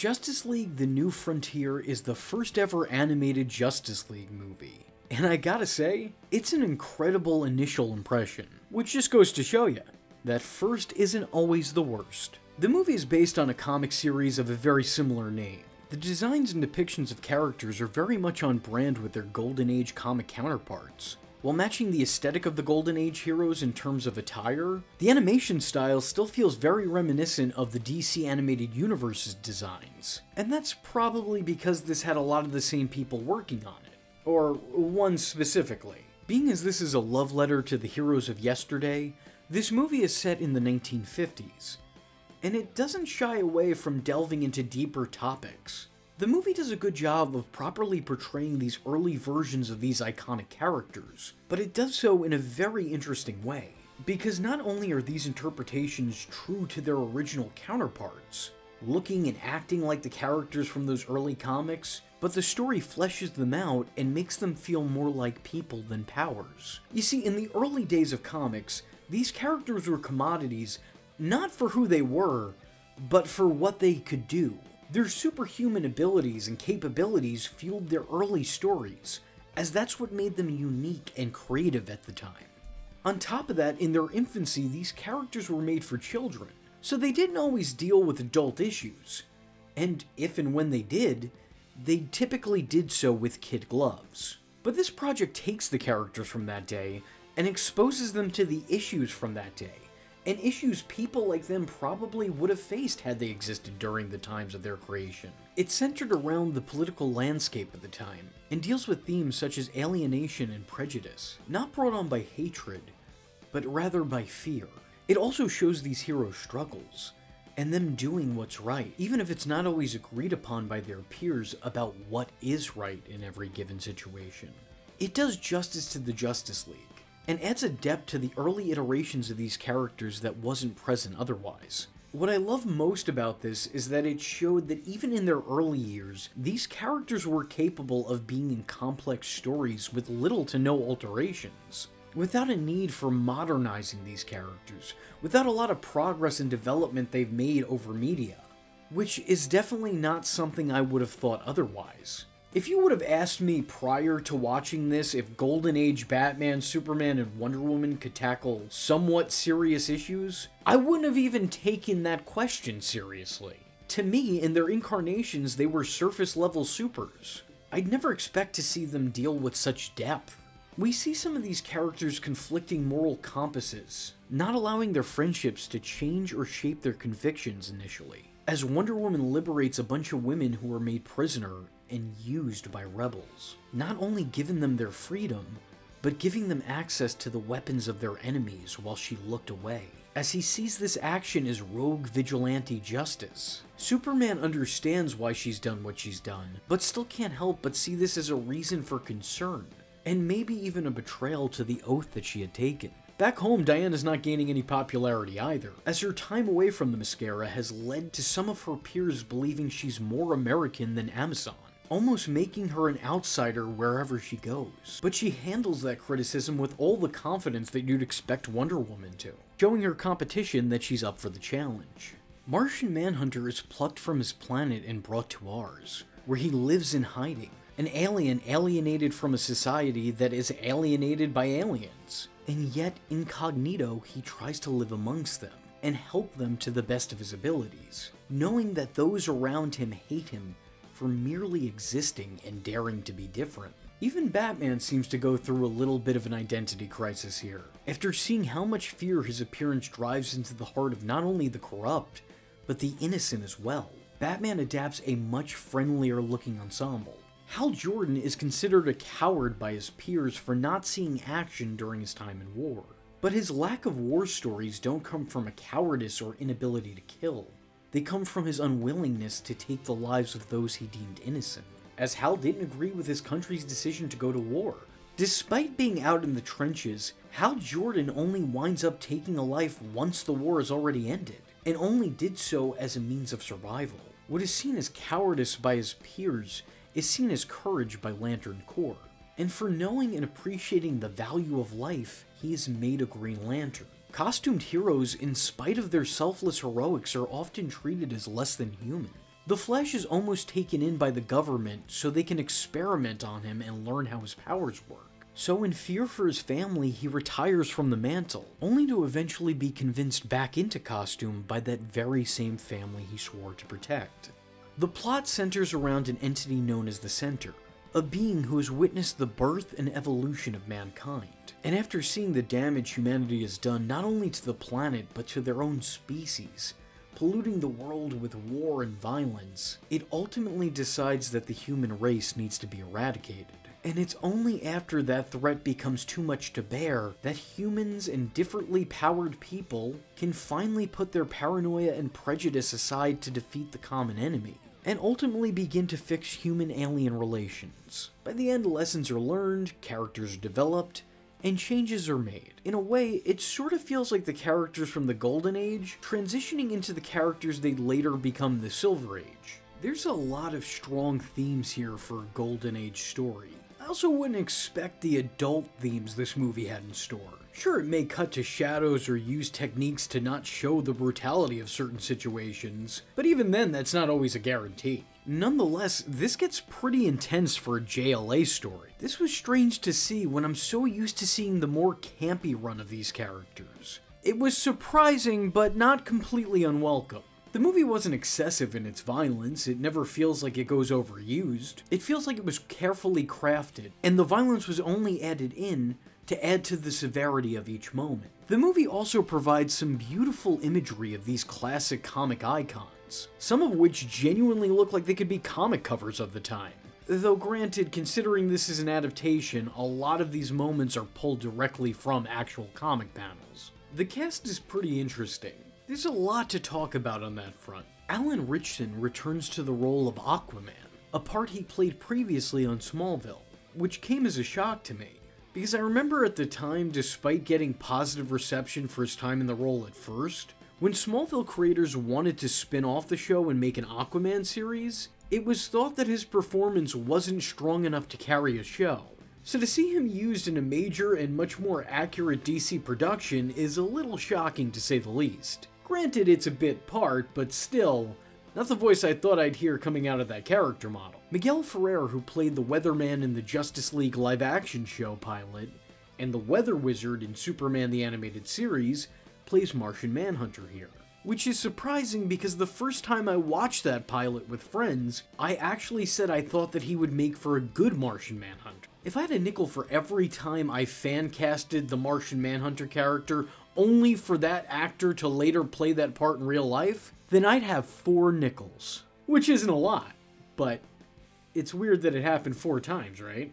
Justice League The New Frontier is the first ever animated Justice League movie. And I gotta say, it's an incredible initial impression, which just goes to show you that first isn't always the worst. The movie is based on a comic series of a very similar name. The designs and depictions of characters are very much on brand with their Golden Age comic counterparts. While matching the aesthetic of the Golden Age heroes in terms of attire, the animation style still feels very reminiscent of the DC Animated Universe's designs. And that's probably because this had a lot of the same people working on it. Or one specifically. Being as this is a love letter to the heroes of yesterday, this movie is set in the 1950s, and it doesn't shy away from delving into deeper topics. The movie does a good job of properly portraying these early versions of these iconic characters, but it does so in a very interesting way. Because not only are these interpretations true to their original counterparts, looking and acting like the characters from those early comics, but the story fleshes them out and makes them feel more like people than powers. You see, in the early days of comics, these characters were commodities not for who they were, but for what they could do. Their superhuman abilities and capabilities fueled their early stories, as that's what made them unique and creative at the time. On top of that, in their infancy, these characters were made for children, so they didn't always deal with adult issues. And if and when they did, they typically did so with kid gloves. But this project takes the characters from that day and exposes them to the issues from that day, and issues people like them probably would have faced had they existed during the times of their creation. It's centered around the political landscape of the time, and deals with themes such as alienation and prejudice, not brought on by hatred, but rather by fear. It also shows these heroes' struggles, and them doing what's right, even if it's not always agreed upon by their peers about what is right in every given situation. It does justice to the Justice League, and adds a depth to the early iterations of these characters that wasn't present otherwise. What I love most about this is that it showed that even in their early years, these characters were capable of being in complex stories with little to no alterations. Without a need for modernizing these characters, without a lot of progress and development they've made over media. Which is definitely not something I would have thought otherwise. If you would have asked me prior to watching this if Golden Age Batman, Superman, and Wonder Woman could tackle somewhat serious issues, I wouldn't have even taken that question seriously. To me, in their incarnations, they were surface level supers. I'd never expect to see them deal with such depth. We see some of these characters conflicting moral compasses, not allowing their friendships to change or shape their convictions initially. As Wonder Woman liberates a bunch of women who are made prisoner and used by rebels, not only giving them their freedom, but giving them access to the weapons of their enemies while she looked away. As he sees this action as rogue vigilante justice, Superman understands why she's done what she's done, but still can't help but see this as a reason for concern, and maybe even a betrayal to the oath that she had taken. Back home, Diana's not gaining any popularity either, as her time away from Themyscira has led to some of her peers believing she's more American than Amazon almost making her an outsider wherever she goes. But she handles that criticism with all the confidence that you'd expect Wonder Woman to, showing her competition that she's up for the challenge. Martian Manhunter is plucked from his planet and brought to ours, where he lives in hiding, an alien alienated from a society that is alienated by aliens. And yet, incognito, he tries to live amongst them and help them to the best of his abilities, knowing that those around him hate him for merely existing and daring to be different. Even Batman seems to go through a little bit of an identity crisis here, after seeing how much fear his appearance drives into the heart of not only the corrupt, but the innocent as well. Batman adapts a much friendlier looking ensemble. Hal Jordan is considered a coward by his peers for not seeing action during his time in war. But his lack of war stories don't come from a cowardice or inability to kill. They come from his unwillingness to take the lives of those he deemed innocent, as Hal didn't agree with his country's decision to go to war. Despite being out in the trenches, Hal Jordan only winds up taking a life once the war is already ended, and only did so as a means of survival. What is seen as cowardice by his peers is seen as courage by Lantern Corps. And for knowing and appreciating the value of life, he is made a Green Lantern. Costumed heroes, in spite of their selfless heroics, are often treated as less than human. The Flash is almost taken in by the government so they can experiment on him and learn how his powers work. So, in fear for his family, he retires from the mantle, only to eventually be convinced back into costume by that very same family he swore to protect. The plot centers around an entity known as the Center, a being who has witnessed the birth and evolution of mankind. And after seeing the damage humanity has done not only to the planet but to their own species, polluting the world with war and violence, it ultimately decides that the human race needs to be eradicated. And it's only after that threat becomes too much to bear that humans and differently powered people can finally put their paranoia and prejudice aside to defeat the common enemy, and ultimately begin to fix human alien relations. By the end, lessons are learned, characters are developed, and changes are made. In a way, it sort of feels like the characters from the Golden Age transitioning into the characters they'd later become the Silver Age. There's a lot of strong themes here for a Golden Age story. I also wouldn't expect the adult themes this movie had in store. Sure, it may cut to shadows or use techniques to not show the brutality of certain situations, but even then, that's not always a guarantee. Nonetheless, this gets pretty intense for a JLA story. This was strange to see when I'm so used to seeing the more campy run of these characters. It was surprising, but not completely unwelcome. The movie wasn't excessive in its violence, it never feels like it goes overused. It feels like it was carefully crafted, and the violence was only added in to add to the severity of each moment. The movie also provides some beautiful imagery of these classic comic icons, some of which genuinely look like they could be comic covers of the time. Though granted, considering this is an adaptation, a lot of these moments are pulled directly from actual comic panels. The cast is pretty interesting. There's a lot to talk about on that front. Alan Ritchson returns to the role of Aquaman, a part he played previously on Smallville, which came as a shock to me. Because I remember at the time, despite getting positive reception for his time in the role at first, when Smallville creators wanted to spin off the show and make an Aquaman series, it was thought that his performance wasn't strong enough to carry a show. So to see him used in a major and much more accurate DC production is a little shocking to say the least. Granted, it's a bit part, but still, not the voice I thought I'd hear coming out of that character model. Miguel Ferrer, who played the Weatherman in the Justice League live action show pilot, and the Weather Wizard in Superman the Animated Series, plays Martian Manhunter here. Which is surprising because the first time I watched that pilot with friends, I actually said I thought that he would make for a good Martian Manhunter. If I had a nickel for every time I fan casted the Martian Manhunter character only for that actor to later play that part in real life, then I'd have four nickels. Which isn't a lot, but it's weird that it happened four times, right?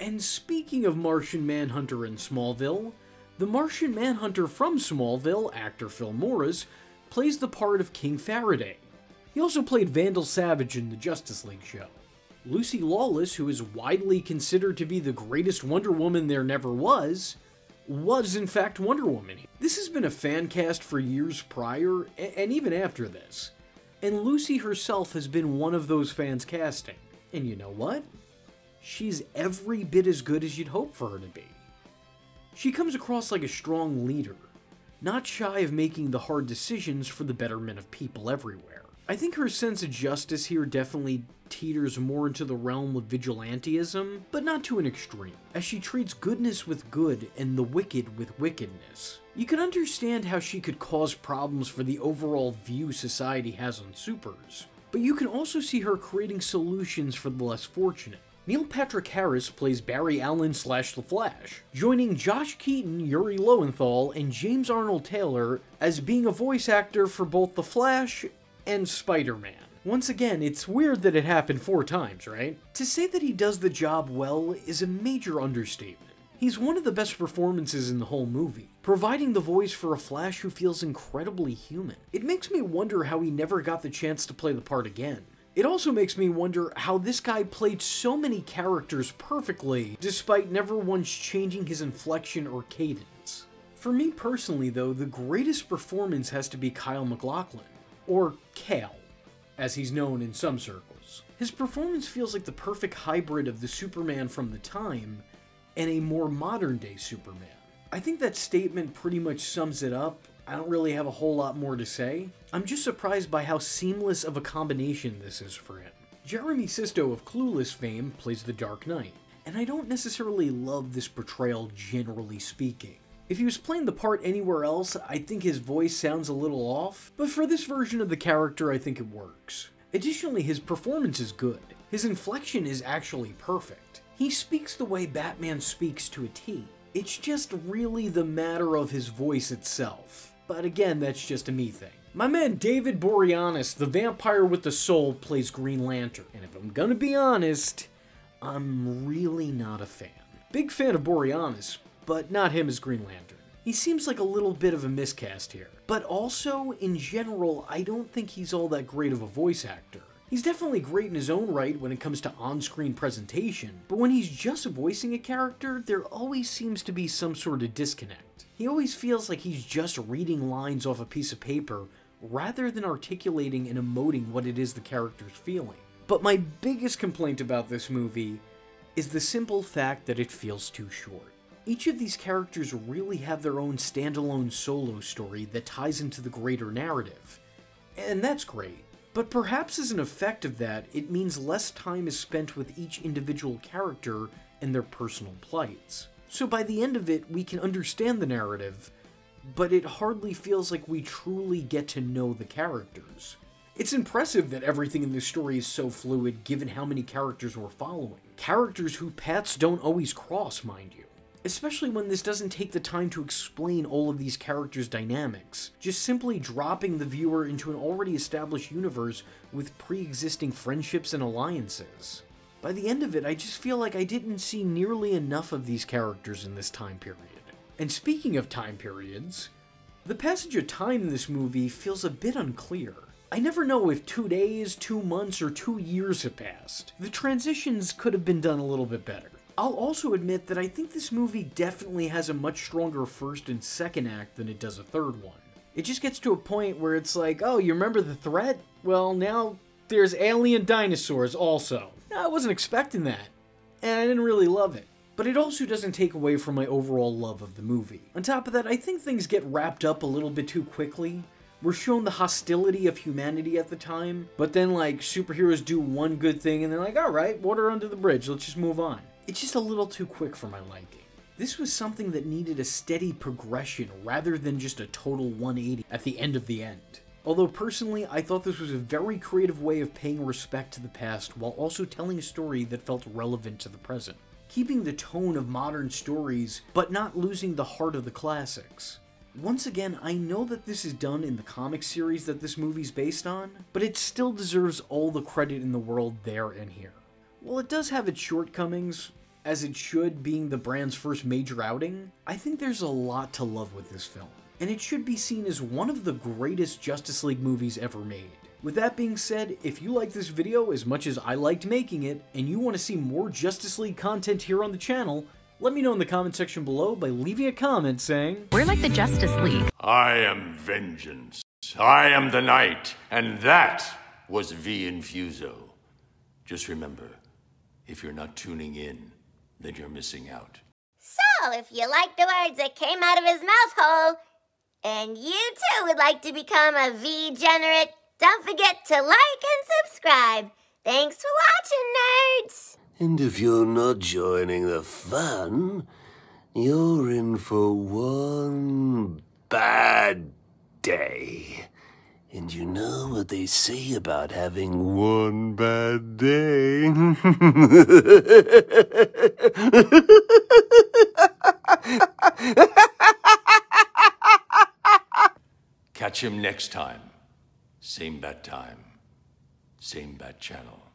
And speaking of Martian Manhunter in Smallville, the Martian Manhunter from Smallville, actor Phil Morris, plays the part of King Faraday. He also played Vandal Savage in the Justice League show. Lucy Lawless, who is widely considered to be the greatest Wonder Woman there never was, was in fact Wonder Woman. This has been a fan cast for years prior, and even after this. And Lucy herself has been one of those fans casting. And you know what? She's every bit as good as you'd hope for her to be. She comes across like a strong leader, not shy of making the hard decisions for the betterment of people everywhere. I think her sense of justice here definitely teeters more into the realm of vigilantism, but not to an extreme, as she treats goodness with good and the wicked with wickedness. You can understand how she could cause problems for the overall view society has on supers, but you can also see her creating solutions for the less fortunate. Neil Patrick Harris plays Barry Allen slash The Flash, joining Josh Keaton, Yuri Lowenthal, and James Arnold Taylor as being a voice actor for both The Flash and Spider-Man. Once again, it's weird that it happened four times, right? To say that he does the job well is a major understatement. He's one of the best performances in the whole movie, providing the voice for a Flash who feels incredibly human. It makes me wonder how he never got the chance to play the part again. It also makes me wonder how this guy played so many characters perfectly, despite never once changing his inflection or cadence. For me personally, though, the greatest performance has to be Kyle MacLachlan or Kale, as he's known in some circles. His performance feels like the perfect hybrid of the Superman from the time and a more modern day Superman. I think that statement pretty much sums it up, I don't really have a whole lot more to say. I'm just surprised by how seamless of a combination this is for him. Jeremy Sisto of Clueless fame plays the Dark Knight, and I don't necessarily love this portrayal generally speaking. If he was playing the part anywhere else, I think his voice sounds a little off, but for this version of the character, I think it works. Additionally, his performance is good. His inflection is actually perfect. He speaks the way Batman speaks to a T. It's just really the matter of his voice itself. But again, that's just a me thing. My man David Boreanaz, the vampire with the soul, plays Green Lantern. And if I'm gonna be honest, I'm really not a fan. Big fan of Boreanaz, but not him as Green Lantern. He seems like a little bit of a miscast here. But also, in general, I don't think he's all that great of a voice actor. He's definitely great in his own right when it comes to on-screen presentation, but when he's just voicing a character, there always seems to be some sort of disconnect. He always feels like he's just reading lines off a piece of paper rather than articulating and emoting what it is the character's feeling. But my biggest complaint about this movie is the simple fact that it feels too short. Each of these characters really have their own standalone solo story that ties into the greater narrative. And that's great. But perhaps as an effect of that, it means less time is spent with each individual character and their personal plights. So by the end of it, we can understand the narrative, but it hardly feels like we truly get to know the characters. It's impressive that everything in this story is so fluid given how many characters we're following. Characters whose paths don't always cross, mind you especially when this doesn't take the time to explain all of these characters' dynamics, just simply dropping the viewer into an already established universe with pre-existing friendships and alliances. By the end of it, I just feel like I didn't see nearly enough of these characters in this time period. And speaking of time periods, the passage of time in this movie feels a bit unclear. I never know if two days, two months, or two years have passed. The transitions could have been done a little bit better. I'll also admit that I think this movie definitely has a much stronger first and second act than it does a third one. It just gets to a point where it's like, oh, you remember the threat? Well, now there's alien dinosaurs also. I wasn't expecting that, and I didn't really love it. But it also doesn't take away from my overall love of the movie. On top of that, I think things get wrapped up a little bit too quickly. We're shown the hostility of humanity at the time, but then like superheroes do one good thing and they're like, alright, water under the bridge, let's just move on. It's just a little too quick for my liking. This was something that needed a steady progression rather than just a total 180 at the end of the end. Although personally, I thought this was a very creative way of paying respect to the past while also telling a story that felt relevant to the present. Keeping the tone of modern stories, but not losing the heart of the classics. Once again, I know that this is done in the comic series that this movie's based on, but it still deserves all the credit in the world there and here. While it does have its shortcomings, as it should being the brand's first major outing, I think there's a lot to love with this film, and it should be seen as one of the greatest Justice League movies ever made. With that being said, if you like this video as much as I liked making it, and you want to see more Justice League content here on the channel, let me know in the comment section below by leaving a comment saying, We're like the Justice League. I am vengeance. I am the night, and that was Vee Infuso. Just remember, if you're not tuning in, then you're missing out. So, if you like the words that came out of his mouth hole, and you too would like to become a Veegenerate, don't forget to like and subscribe. Thanks for watching, nerds! And if you're not joining the fun, you're in for one bad day. And you know what they say about having one bad day? Catch him next time. Same bad time, same bad channel.